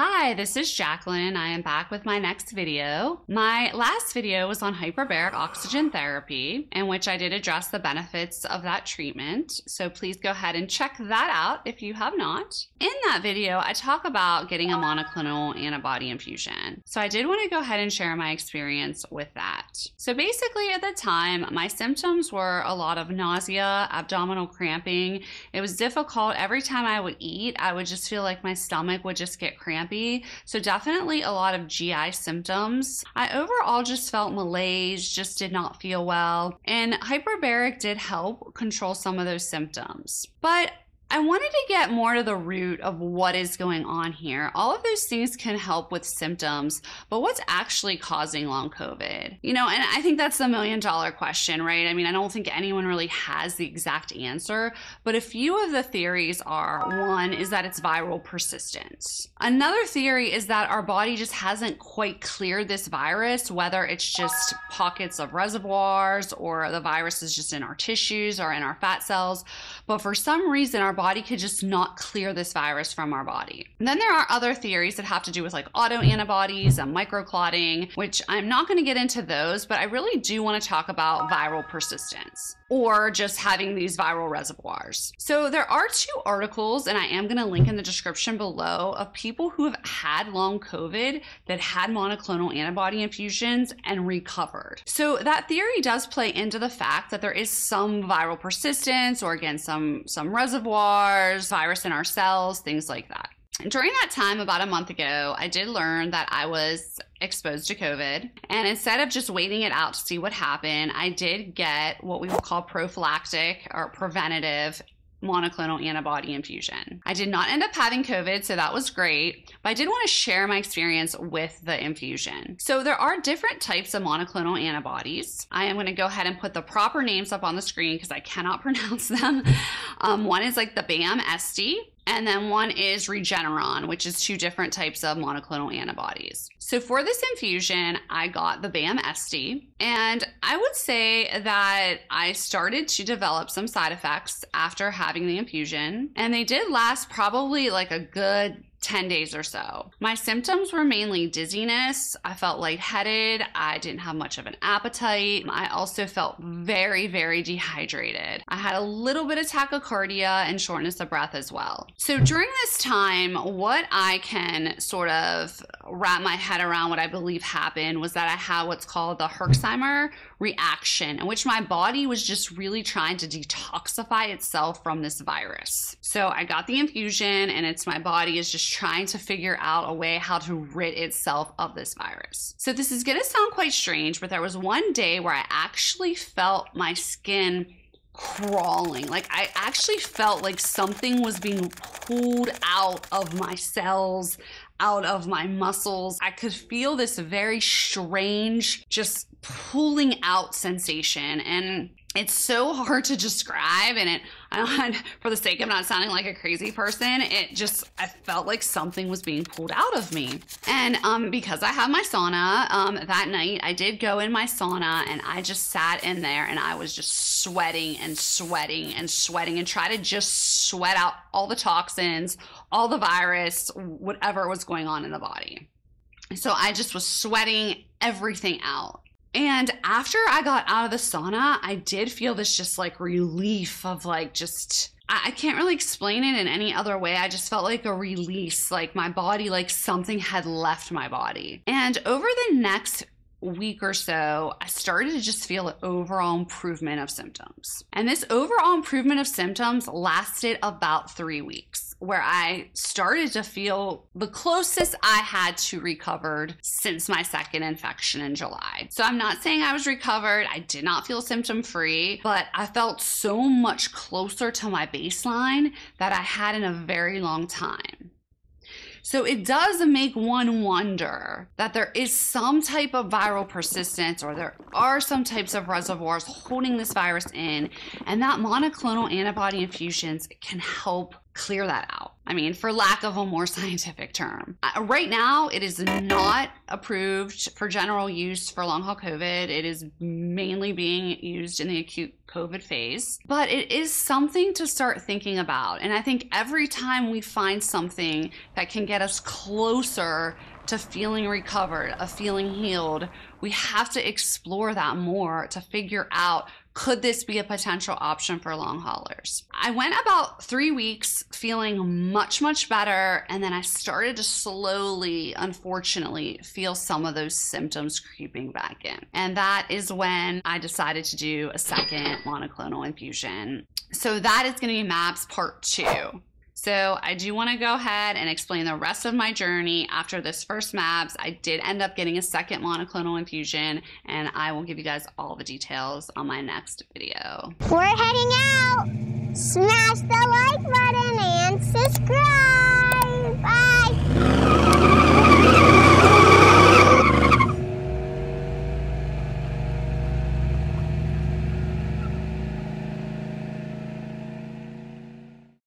Hi, this is Jacqueline. I am back with my next video. My last video was on hyperbaric oxygen therapy, in which I did address the benefits of that treatment. So please go ahead and check that out if you have not. In that video, I talk about getting a monoclonal antibody infusion. So I did want to go ahead and share my experience with that. So basically, at the time, my symptoms were a lot of nausea, abdominal cramping. It was difficult. Every time I would eat, I would just feel like my stomach would just get so, definitely a lot of GI symptoms. I overall just felt malaise, just did not feel well. And hyperbaric did help control some of those symptoms. But I wanted to get more to the root of what is going on here. All of those things can help with symptoms, but what's actually causing long COVID? You know, and I think that's the million dollar question, right? I mean, I don't think anyone really has the exact answer, but a few of the theories are one is that it's viral persistence. Another theory is that our body just hasn't quite cleared this virus, whether it's just pockets of reservoirs or the virus is just in our tissues or in our fat cells. But for some reason, our body could just not clear this virus from our body. And then there are other theories that have to do with like autoantibodies and microclotting, which I'm not going to get into those, but I really do want to talk about viral persistence or just having these viral reservoirs. So there are two articles, and I am going to link in the description below, of people who have had long COVID that had monoclonal antibody infusions and recovered. So that theory does play into the fact that there is some viral persistence, or again, some some reservoirs, virus in our cells, things like that during that time, about a month ago, I did learn that I was exposed to COVID. And instead of just waiting it out to see what happened, I did get what we would call prophylactic or preventative monoclonal antibody infusion. I did not end up having COVID, so that was great, but I did want to share my experience with the infusion. So there are different types of monoclonal antibodies. I am going to go ahead and put the proper names up on the screen because I cannot pronounce them. Um, one is like the BAM SD, and then one is Regeneron, which is two different types of monoclonal antibodies. So for this infusion, I got the BAM SD, and I would say that I started to develop some side effects after having the infusion, and they did last probably like a good 10 days or so. My symptoms were mainly dizziness. I felt lightheaded. I didn't have much of an appetite. I also felt very, very dehydrated. I had a little bit of tachycardia and shortness of breath as well. So during this time, what I can sort of wrap my head around what I believe happened was that I had what's called the Herxheimer reaction, in which my body was just really trying to detoxify itself from this virus. So I got the infusion, and it's my body is just trying to figure out a way how to rid itself of this virus. So this is gonna sound quite strange, but there was one day where I actually felt my skin crawling. Like I actually felt like something was being pulled out of my cells, out of my muscles. I could feel this very strange, just pulling out sensation. And it's so hard to describe and it I for the sake of not sounding like a crazy person it just i felt like something was being pulled out of me. And um because i have my sauna um that night i did go in my sauna and i just sat in there and i was just sweating and sweating and sweating and try to just sweat out all the toxins all the virus whatever was going on in the body. So i just was sweating everything out and after I got out of the sauna, I did feel this just like relief of like just I can't really explain it in any other way. I just felt like a release, like my body, like something had left my body. And over the next week or so, I started to just feel an overall improvement of symptoms. And this overall improvement of symptoms lasted about three weeks where I started to feel the closest I had to recovered since my second infection in July. So I'm not saying I was recovered. I did not feel symptom free, but I felt so much closer to my baseline that I had in a very long time. So it does make one wonder that there is some type of viral persistence or there are some types of reservoirs holding this virus in, and that monoclonal antibody infusions can help clear that out. I mean, for lack of a more scientific term. Uh, right now, it is not approved for general use for long haul COVID. It is mainly being used in the acute COVID phase, but it is something to start thinking about. And I think every time we find something that can get us closer to feeling recovered, of feeling healed, we have to explore that more to figure out could this be a potential option for long haulers? I went about three weeks feeling much, much better. And then I started to slowly, unfortunately, feel some of those symptoms creeping back in. And that is when I decided to do a second monoclonal infusion. So that is going to be MABS part two. So I do want to go ahead and explain the rest of my journey after this first MABS. I did end up getting a second monoclonal infusion, and I will give you guys all the details on my next video. We're heading out. Smash the like button and subscribe. Bye.